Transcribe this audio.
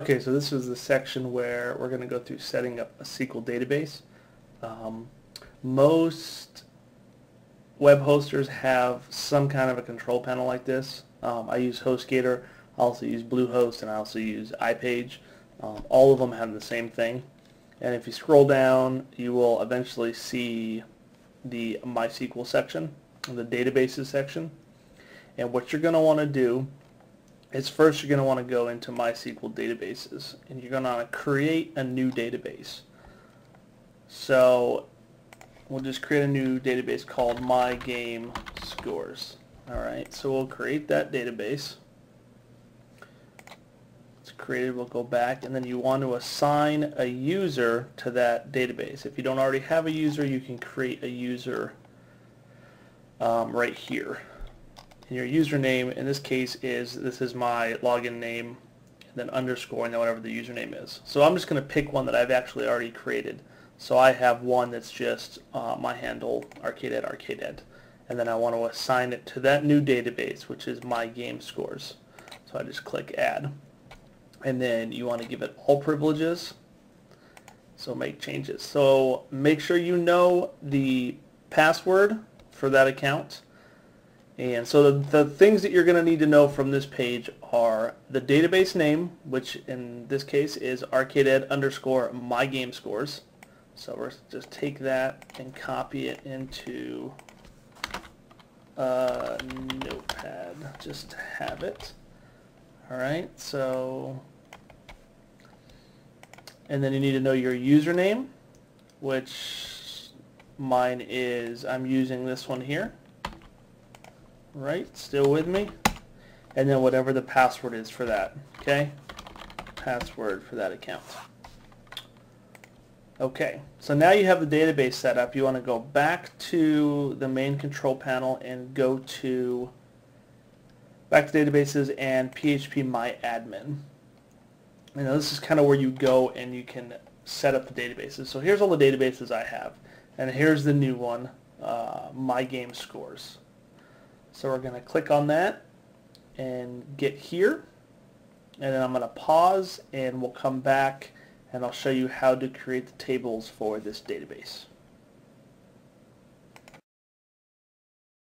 Okay, so this is the section where we're going to go through setting up a SQL database. Um, most web hosters have some kind of a control panel like this. Um, I use HostGator, I also use Bluehost, and I also use iPage. Um, all of them have the same thing. And if you scroll down, you will eventually see the MySQL section, the databases section. And what you're going to want to do is first you're going to want to go into MySQL databases and you're going to want to create a new database. So we'll just create a new database called My Game Scores. Alright, so we'll create that database. It's created, we'll go back and then you want to assign a user to that database. If you don't already have a user, you can create a user um, right here and your username in this case is this is my login name and then underscore and then whatever the username is. So I'm just going to pick one that I've actually already created. So I have one that's just uh, my handle arcaded arcaded and then I want to assign it to that new database which is my game scores. So I just click add and then you want to give it all privileges so make changes. So make sure you know the password for that account and so the, the things that you're going to need to know from this page are the database name, which in this case is arcaded underscore mygamescores. So we're just take that and copy it into a notepad just have it. Alright, so and then you need to know your username, which mine is, I'm using this one here right? Still with me? And then whatever the password is for that, okay? Password for that account. Okay, so now you have the database set up. You want to go back to the main control panel and go to back to databases and PHP My Admin. You know, this is kind of where you go and you can set up the databases. So here's all the databases I have. And here's the new one, uh, My Game Scores. So we're going to click on that and get here. And then I'm going to pause and we'll come back and I'll show you how to create the tables for this database.